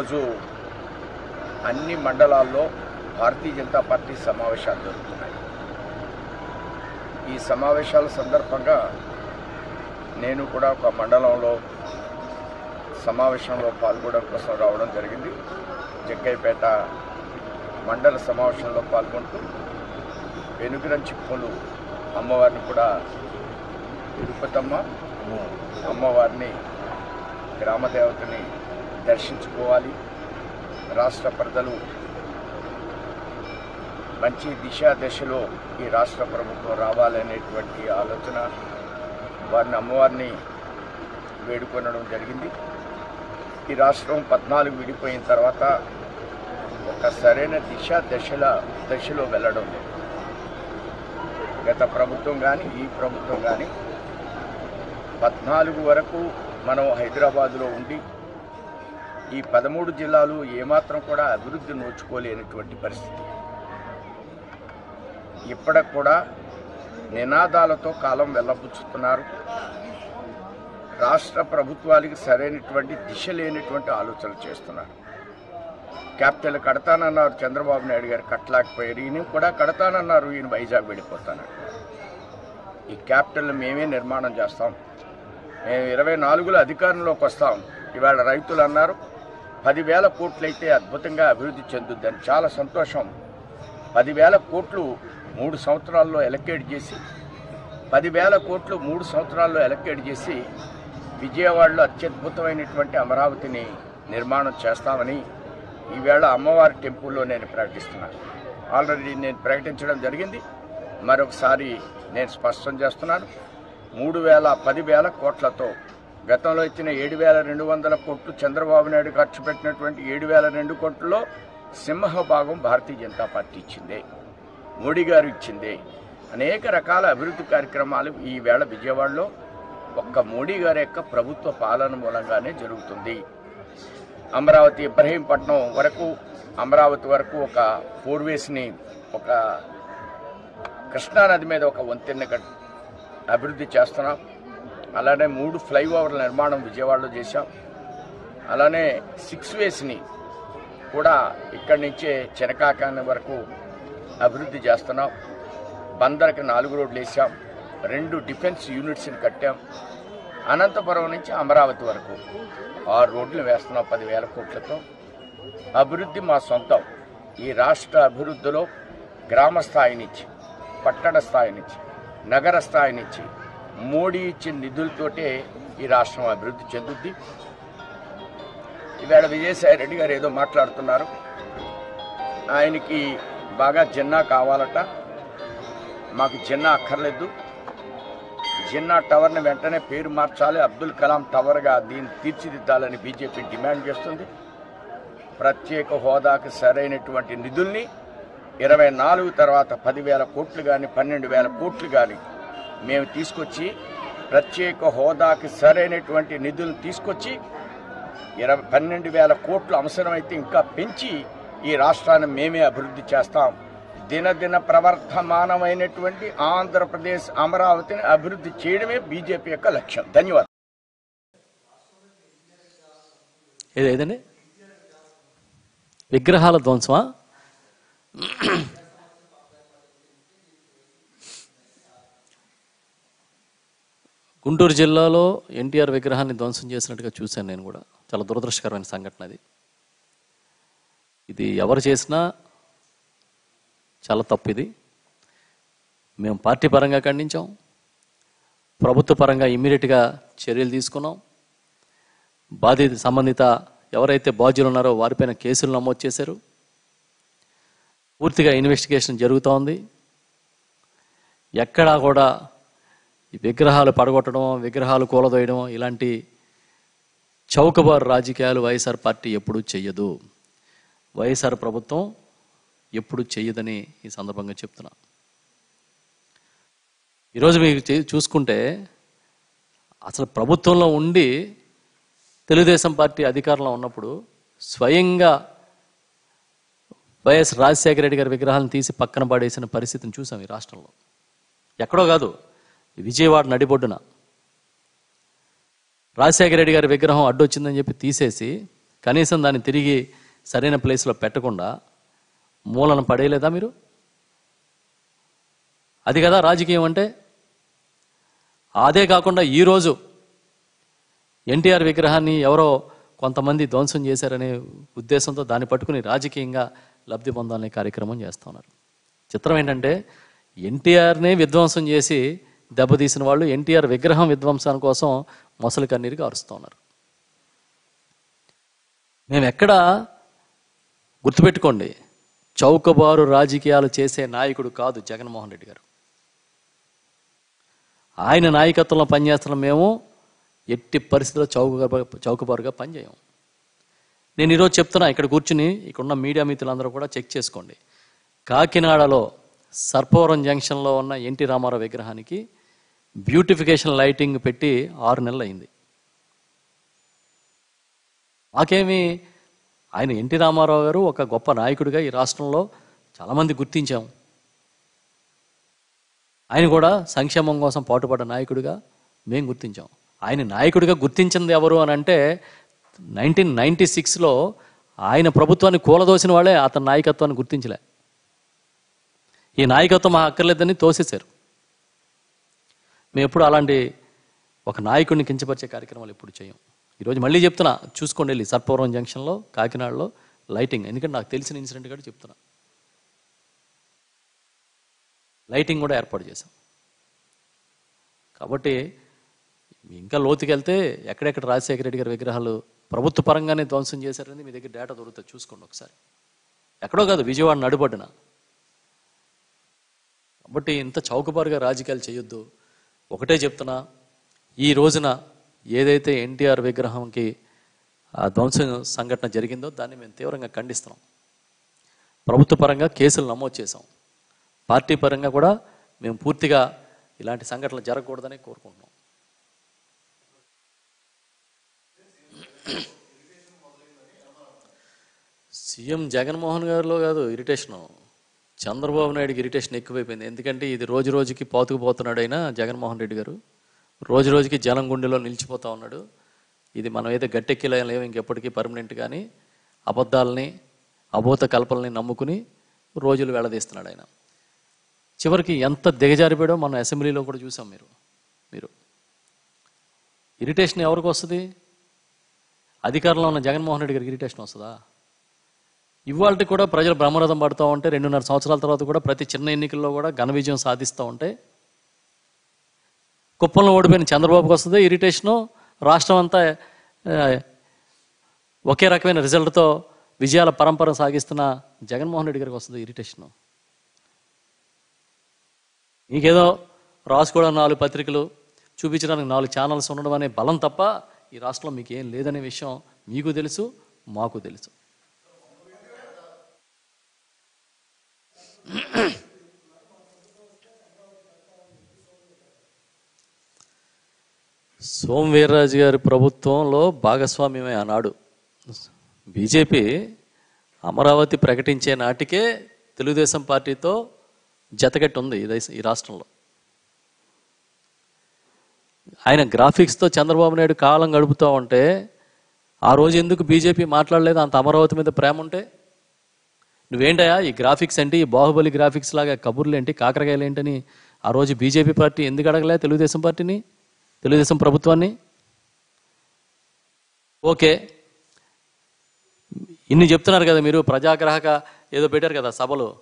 ఈరోజు అన్ని మండలాల్లో భారతీయ జనతా పార్టీ సమావేశాలు జరుగుతున్నాయి. ఈ సమావేశాల సందర్భంగా నేను కూడా ఒక మండలంలో సమావేశంలో పాల్గొనడం కోసం రావడం జరిగింది. జగ్గైపేట మండల సమావేశంలో పాల్గొంటూ వెనుకరంచిప్పులు అమ్మవారిని కూడా తిరుపతమ్మ అమ్మవారిని గ్రామదేవతని దర్శించుకోవాలి. రాష్ట్ర ప్రజలు మంచి దిశ దశలో ఈ రాష్ట్ర ప్రభుత్వం రావాలనేటువంటి ఆలోచన వారిని అమ్మవారిని వేడుకొనడం జరిగింది. ఈ రాష్ట్రం పద్నాలుగు విడిపోయిన తర్వాత ఒక సరైన దిశ దశల దశలో వెళ్ళడం లేదు. గత ప్రభుత్వం కానీ ఈ ప్రభుత్వం కానీ పద్నాలుగు వరకు మనం హైదరాబాదులో ఉండి ఈ పదమూడు జిల్లాలు ఏమాత్రం కూడా అభివృద్ధి నోచుకోలేనటువంటి పరిస్థితి. ఇప్పటికి కూడా నినాదాలతో కాలం వెళ్ళబుచ్చుతున్నారు. రాష్ట్ర ప్రభుత్వాలకి సరైనటువంటి దిశ లేనటువంటి ఆలోచనలు చేస్తున్నారు. క్యాపిటల్ కడతానన్నారు చంద్రబాబు నాయుడు గారు కట్టలేకపోయారు. ఈయన కూడా కడతానన్నారు ఈయన వైజాగ్ వెళ్ళిపోతానన్నారు ఈ క్యాపిటల్ మేమే నిర్మాణం చేస్తాం. మేము ఇరవై నాలుగులో అధికారంలోకి వస్తాం. ఇవాళ రైతులు అన్నారు పదివేల కోట్లయితే అద్భుతంగా అభివృద్ధి చెందుద్దని చాలా సంతోషం. పదివేల కోట్లు మూడు సంవత్సరాల్లో ఎలక్కేట్ చేసి పదివేల కోట్లు మూడు సంవత్సరాల్లో ఎలక్కేట్ చేసి విజయవాడలో అత్యద్భుతమైనటువంటి అమరావతిని నిర్మాణం చేస్తామని ఈవేళ అమ్మవారి టెంపుల్లో నేను ప్రకటిస్తున్నాను. ఆల్రెడీ నేను ప్రకటించడం జరిగింది. మరొకసారి నేను స్పష్టం చేస్తున్నాను. మూడు వేల పదివేల కోట్లతో గతంలో ఇచ్చిన ఏడు వేల రెండు వందల కోట్లు చంద్రబాబు నాయుడు ఖర్చు పెట్టినటువంటి ఏడు వేల రెండు కోట్లలో సింహ భాగం భారతీయ జనతా పార్టీ ఇచ్చిందే. మోడీ గారు ఇచ్చిందే. అనేక రకాల అభివృద్ధి కార్యక్రమాలు ఈ వేళ విజయవాడలో ఒక్క మోడీ గారి యొక్క ప్రభుత్వ పాలన మూలంగానే జరుగుతుంది. అమరావతి ఇబ్రహీంపట్నం వరకు అమరావతి వరకు ఒక ఫోర్వేస్ని ఒక కృష్ణానది మీద ఒక వంతెన అభివృద్ధి చేస్తున్నాం. అలానే మూడు ఫ్లైఓవర్ల నిర్మాణం విజయవాడలో చేశాం. అలానే సిక్స్ వేస్ని కూడా ఇక్కడి నుంచే చెనకాకాని వరకు అభివృద్ధి చేస్తున్నాం. బందర్కి నాలుగు రోడ్లు వేసాం రెండు డిఫెన్స్ యూనిట్స్ని కట్టాం. అనంతపురం నుంచి అమరావతి వరకు ఆరు రోడ్లు వేస్తున్నాం పదివేల కోట్లతో. అభివృద్ధి మా సొంతం. ఈ రాష్ట్ర అభివృద్ధిలో గ్రామ స్థాయి నుంచి పట్టణ స్థాయి నుంచి నగర స్థాయి నుంచి మోడీ ఇచ్చిన నిధులతోటే ఈ రాష్ట్రం అభివృద్ధి చెందుద్ది. ఈవేళ విజయసాయి రెడ్డి గారు ఏదో మాట్లాడుతున్నారు. ఆయనకి బాగా జిన్నా కావాలట. మాకు జిన్నా అక్కర్లేదు. జిన్నా టవర్ని వెంటనే పేరు మార్చాలి. అబ్దుల్ కలాం టవర్గా దీన్ని తీర్చిదిద్దాలని బీజేపీ డిమాండ్ చేస్తుంది. ప్రత్యేక హోదాకు సరైనటువంటి నిధుల్ని ఇరవై నాలుగు తర్వాత పదివేల కోట్లు కానీ పన్నెండు వేల కోట్లు కానీ మేము తీసుకొచ్చి ప్రత్యేక హోదాకి సరైనటువంటి నిధులు తీసుకొచ్చి ఇరవై పన్నెండు వేల కోట్లు అవసరమైతే ఇంకా పెంచి ఈ రాష్ట్రాన్ని మేమే అభివృద్ధి చేస్తాం. దినదిన ప్రవర్ధమానమైనటువంటి ఆంధ్రప్రదేశ్ అమరావతిని అభివృద్ధి చేయడమే బీజేపీ యొక్క లక్ష్యం. ధన్యవాదాలు. ఏదండి? విగ్రహాల ధ్వంసమా? గుంటూరు జిల్లాలో ఎన్టీఆర్ విగ్రహాన్ని ధ్వంసం చేసినట్టుగా చూశాను నేను కూడా. చాలా దురదృష్టకరమైన సంఘటన అది. ఇది ఎవరు చేసినా చాలా తప్పు ఇది. మేము పార్టీ పరంగా ఖండించాం. ప్రభుత్వ పరంగా ఇమ్మీడియట్గా చర్యలు తీసుకున్నాం. బాధిత సంబంధిత ఎవరైతే బాధ్యులు ఉన్నారో వారిపైన కేసులు నమోదు చేశారు. పూర్తిగా ఇన్వెస్టిగేషన్ జరుగుతూ ఉంది ఎక్కడా కూడా ఈ విగ్రహాలు పడగొట్టడం విగ్రహాలు కూలదోయడం ఇలాంటి చౌకబారు రాజకీయాలు వైఎస్ఆర్ పార్టీ ఎప్పుడూ చెయ్యదు. వైఎస్ఆర్ ప్రభుత్వం ఎప్పుడు చెయ్యదని ఈ సందర్భంగా చెప్తున్నా. ఈరోజు మీకు చే- చూసుకుంటే అసలు ప్రభుత్వంలో ఉండి తెలుగుదేశం పార్టీ అధికారంలో ఉన్నప్పుడు స్వయంగా వైఎస్ రాజశేఖర రెడ్డి గారి విగ్రహాలను తీసి పక్కన పడేసిన పరిస్థితిని చూసాం ఈ రాష్ట్రంలో. ఎక్కడో కాదు. విజయవాడ నడిబొడ్డున రాజశేఖర రెడ్డి గారి విగ్రహం అడ్డొచ్చిందని చెప్పి తీసేసి కనీసం దాన్ని తిరిగి సరైన ప్లేస్లో పెట్టకుండా మూలన పడేయలేదా మీరు? అది కదా రాజకీయం అంటే? అదే కాకుండా ఈరోజు ఎన్టీఆర్ విగ్రహాన్ని ఎవరో కొంతమంది ధ్వంసం చేశారనే ఉద్దేశంతో దాన్ని పట్టుకుని రాజకీయంగా లబ్ధి పొందాలనే కార్యక్రమం చేస్తున్నారు చిత్రం ఏంటంటే ఎన్టీఆర్నే విధ్వంసం చేసి దెబ్బతీసిన వాళ్ళు ఎన్టీఆర్ విగ్రహం విధ్వంసం కోసం మొసలి కన్నీరుగా అరుస్తూ ఉన్నారు. మేము ఎక్కడ గుర్తుపెట్టుకోండి చౌకబారు రాజకీయాలు చేసే నాయకుడు కాదు జగన్మోహన్ రెడ్డి గారు. ఆయన నాయకత్వంలో పనిచేస్తున్న మేము ఎట్టి పరిస్థితుల్లో చౌక చౌకబారుగా పనిచేయం. నేను ఈరోజు చెప్తున్నా ఇక్కడ కూర్చుని ఇక్కడ ఉన్న మీడియా మిత్రులందరూ కూడా చెక్ చేసుకోండి. కాకినాడలో సర్పవరం జంక్షన్లో ఉన్న ఎన్టీ రామారావు విగ్రహానికి బ్యూటిఫికేషన్ లైటింగ్ పెట్టి ఆరు నెలలు అయింది. మాకేమి ఆయన ఎన్టీ రామారావు గారు ఒక గొప్ప నాయకుడిగా ఈ రాష్ట్రంలో చాలామంది గుర్తించాం. ఆయన కూడా సంక్షేమం కోసం పాటుపడ్డ నాయకుడిగా మేము గుర్తించాం. ఆయన నాయకుడిగా గుర్తించింది ఎవరు అని అంటే నైన్టీన్ నైన్టీ సిక్స్లో ఆయన ప్రభుత్వాన్ని కూలదోసిన వాళ్ళే అతని నాయకత్వాన్ని గుర్తించలే. ఈ నాయకత్వం అక్కర్లేదని తోసేశారు. మేము ఎప్పుడు అలాంటి ఒక నాయకుడిని కించపరిచే కార్యక్రమాలు ఎప్పుడు చేయం. ఈరోజు మళ్ళీ చెప్తున్నా చూసుకోండి వెళ్ళి సర్పవరం జంక్షన్లో కాకినాడలో లైటింగ్. ఎందుకంటే నాకు తెలిసిన ఇన్సిడెంట్ కూడా చెప్తున్నా. లైటింగ్ కూడా ఏర్పాటు చేశాం. కాబట్టి ఇంకా లోతుకెళ్తే ఎక్కడెక్కడ రాజశేఖర రెడ్డి గారి విగ్రహాలు ప్రభుత్వ పరంగానే ధ్వంసం చేశారని మీ దగ్గర డేటా దొరుకుతుంది చూసుకోండి ఒకసారి. ఎక్కడో కాదు విజయవాడ నడుబడిన కాబట్టి ఇంత చౌకబారుగా రాజకీయాలు చేయొద్దు. ఒకటే చెప్తున్నా ఈ రోజున ఏదైతే ఎన్టీఆర్ విగ్రహంకి ఆ ధ్వంసం సంఘటన జరిగిందో దాన్ని మేము తీవ్రంగా ఖండిస్తున్నాం. ప్రభుత్వ పరంగా కేసులు నమోదు చేశాం. పార్టీ పరంగా కూడా మేము పూర్తిగా ఇలాంటి సంఘటనలు జరగకూడదని కోరుకుంటున్నాం. సీఎం జగన్మోహన్ గారిలో కాదు ఇరిటేషను. చంద్రబాబు నాయుడుకి ఇరిటేషన్ ఎక్కువైపోయింది. ఎందుకంటే ఇది రోజు రోజుకి పాతుకుపోతున్నాడు అయినా జగన్మోహన్ రెడ్డి గారు. రోజు రోజుకి జనం గుండెలో నిలిచిపోతా ఉన్నాడు. ఇది మనం అయితే గట్టెక్కిలేం ఇంకెప్పటికీ పర్మనెంట్ కానీ అబద్ధాలని అబోత కల్పనల్ని నమ్ముకుని రోజులు వెళ్ళదీస్తున్నాడు ఆయన. చివరికి ఎంత దిగజారిపోయాడో మనం అసెంబ్లీలో కూడా చూసాం మీరు. మీరు ఇరిటేషన్ ఎవరికి వస్తుంది? అధికారంలో ఉన్న జగన్మోహన్ రెడ్డి గారికి ఇరిటేషన్ వస్తుందా? ఇవాళ కూడా ప్రజలు బ్రహ్మరథం పడుతూ ఉంటే రెండున్నర సంవత్సరాల తర్వాత కూడా ప్రతి చిన్న ఎన్నికల్లో కూడా ఘన విజయం సాధిస్తూ ఉంటే కుప్పంలో ఓడిపోయిన చంద్రబాబుకి వస్తుంది ఇరిటేషను. రాష్ట్రం అంతా ఒకే రకమైన రిజల్ట్తో విజయాల పరంపర సాగిస్తున్న జగన్మోహన్ రెడ్డి గారికి వస్తుంది ఇరిటేషను. నీకేదో రాసుకోవడం నాలుగు పత్రికలు చూపించడానికి నాలుగు ఛానల్స్ ఉండడం అనే బలం తప్ప ఈ రాష్ట్రంలో మీకు ఏం లేదనే విషయం మీకు తెలుసు మాకు తెలుసు. సోమవీర్రాజు గారి ప్రభుత్వంలో భాగస్వామ్యమే ఆనాడు. బీజేపీ అమరావతి ప్రకటించే నాటికే తెలుగుదేశం పార్టీతో జతగట్టి ఉంది ఈ రాష్ట్రంలో. ఆయన గ్రాఫిక్స్తో చంద్రబాబు నాయుడు కాలం గడుపుతూ ఉంటే ఆ రోజు ఎందుకు బీజేపీ మాట్లాడలేదు అంత అమరావతి మీద ప్రేమ ఉంటే? నువ్వేంటయా ఈ గ్రాఫిక్స్ ఏంటి? ఈ బాహుబలి గ్రాఫిక్స్ లాగా కబుర్లు ఏంటి? కాకరకాయలు ఏంటని? ఆ రోజు బీజేపీ పార్టీ ఎందుకు అడగలే తెలుగుదేశం పార్టీని? తెలుగుదేశం ప్రభుత్వాన్ని? ఓకే. ఇన్ని చెప్తున్నారు కదా మీరు ప్రజాగ్రాహక ఏదో పెట్టారు కదా సభలో.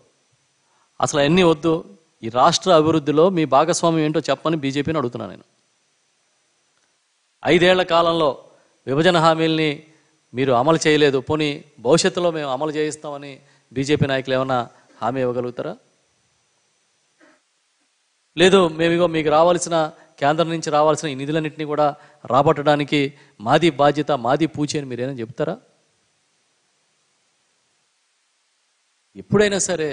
అసలు అన్నీ వద్దు. ఈ రాష్ట్ర అభివృద్ధిలో మీ భాగస్వామ్యం ఏంటో చెప్పని బీజేపీని అడుగుతున్నాను నేను. ఐదేళ్ళ కాలంలో విభజన హామీల్ని మీరు అమలు చేయలేదు. పోనీ భవిష్యత్తులో మేము అమలు చేయిస్తామని బీజేపీ నాయకులు ఏమైనా హామీ ఇవ్వగలుగుతారా? లేదు మేమిగో మీకు రావాల్సిన కేంద్రం నుంచి రావాల్సిన ఈ నిధులన్నింటినీ కూడా రాబట్టడానికి మాది బాధ్యత మాది పూచి అని మీరేనా చెప్తారా? ఎప్పుడైనా సరే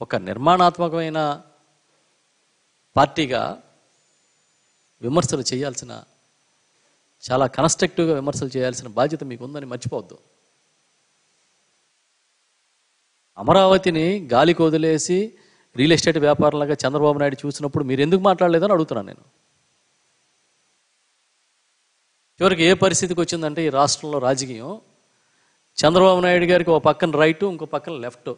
ఒక నిర్మాణాత్మకమైన పార్టీగా విమర్శలు చేయాల్సిన చాలా కన్స్ట్రక్టివ్గా విమర్శలు చేయాల్సిన బాధ్యత మీకు ఉందని మర్చిపోవద్దు. అమరావతిని గాలికి వదిలేసి రియల్ ఎస్టేట్ వ్యాపారంలాగా చంద్రబాబు నాయుడు చూసినప్పుడు మీరు ఎందుకు మాట్లాడలేదని అడుగుతున్నాను నేను. చివరికి ఏ పరిస్థితికి వచ్చిందంటే ఈ రాష్ట్రంలో రాజకీయం. చంద్రబాబు నాయుడు గారికి ఒక పక్కన రైట్ ఇంకో పక్కన లెఫ్ట్.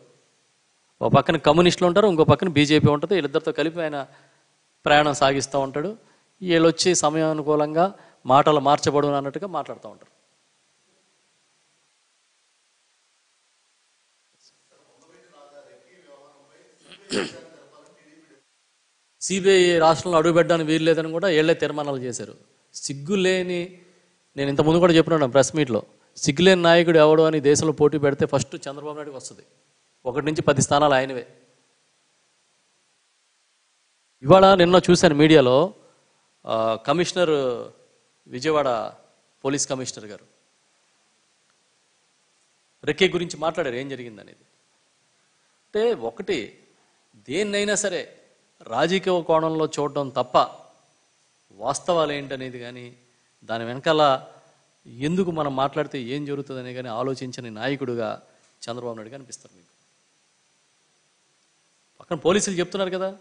ఒక పక్కన కమ్యూనిస్టులు ఉంటారు ఇంకో పక్కన బీజేపీ ఉంటుంది. వీళ్ళిద్దరితో కలిపి ఆయన ప్రయాణం సాగిస్తూ ఉంటాడు. వీళ్ళు వచ్చి సమయానుకూలంగా మాటలు మార్చబడు అన్నట్టుగా మాట్లాడుతూ ఉంటారు. సిబిఐ రాష్ట్రంలో అడుగుపెట్టడానికి వీలు లేదని కూడా ఏళ్ళే తీర్మానాలు చేశారు. సిగ్గు లేని నేను ఇంతకుముందు కూడా చెప్పినాను ప్రెస్ మీట్లో. సిగ్గులేని నాయకుడు ఎవడు అని దేశంలో పోటీ పెడితే ఫస్ట్ చంద్రబాబు నాయుడుకి వస్తుంది. ఒకటి నుంచి పది స్థానాలు ఆయనవే. ఇవాళ నిన్న చూశాను మీడియాలో కమిషనర్ విజయవాడ పోలీస్ కమిషనర్ గారు. రెక్కే గురించి మాట్లాడారు ఏం జరిగిందనేది. అంటే ఒకటి దేన్నైనా సరే రాజకీయ కోణంలో చూడడం తప్ప వాస్తవాలు ఏంటనేది కానీ దాని వెనకాల ఎందుకు మనం మాట్లాడితే ఏం జరుగుతుందని కానీ ఆలోచించని నాయకుడుగా చంద్రబాబు నాయుడు అనిపిస్తారు మీకు. పక్కన పోలీసులు చెప్తున్నారు కదా.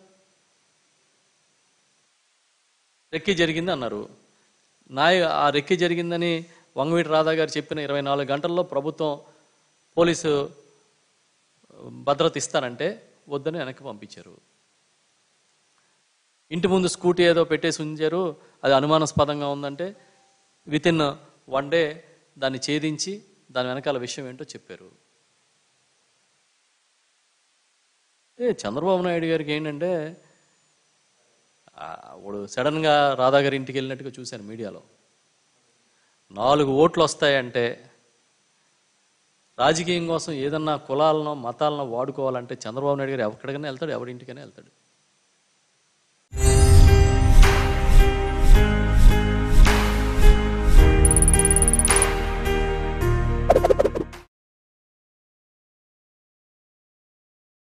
రెక్కి జరిగింది అన్నారు. నాయ ఆ రెక్కి జరిగిందని వంగవీటి రాధా గారు చెప్పిన ఇరవై నాలుగు గంటల్లో ప్రభుత్వం పోలీసు భద్రత ఇస్తానంటే వద్దని వెనక్కి పంపించారు. ఇంటి ముందు స్కూటీ ఏదో పెట్టేసి ఉంచారు. అది అనుమానాస్పదంగా ఉందంటే విత్ ఇన్ వన్ డే దాన్ని ఛేదించి దాని వెనకాల విషయం ఏంటో చెప్పారు. ఏ చంద్రబాబు నాయుడు గారికి ఏంటంటే వాడు ఇప్పుడు సడన్గా రాధాగారి ఇంటికి వెళ్ళినట్టుగా చూశాను మీడియాలో. నాలుగు ఓట్లు వస్తాయంటే రాజకీయం కోసం ఏదన్నా కులాలను మతాలను వాడుకోవాలంటే చంద్రబాబు నాయుడు గారు ఎక్కడికైనా వెళ్తాడు ఎవరింటికైనా వెళ్తాడు.